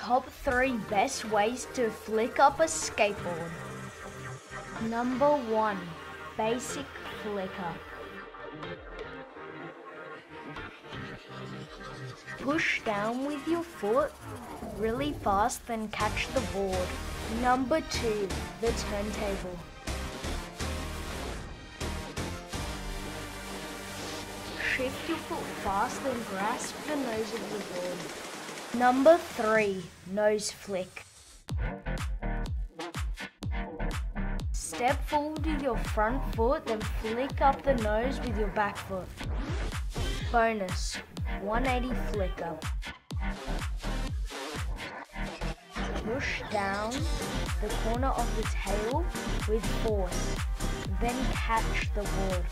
Top 3 best ways to flick up a skateboard. Number 1. Basic flicker. Push down with your foot really fast, then catch the board. Number 2. The turntable. Shift your foot fast, then grasp the nose of the board. Number 3. Nose flick. Step forward with your front foot, then flick up the nose with your back foot. Bonus 180 flicker. Push down the corner of the tail with force, then catch the board.